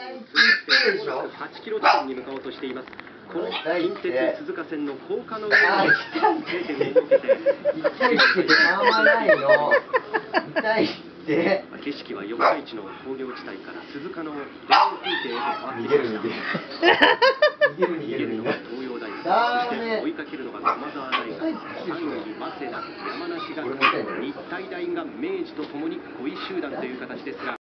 で8キロ地点に向かおうとしています。この近鉄鈴鹿線の高架の上あに痛い定点を設けて痛いってたまらないよ痛いって景色は四日市の工業地帯から鈴鹿の田園風景へと変わってきました逃げる逃げる逃げるのが東洋大学そして追いかけるのが駒沢大学3位に早稲田山梨学院日体大が明治とともに5位集団という形ですが